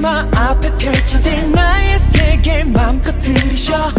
마 앞에 펼쳐질 나의 세계 마음껏 들이셔.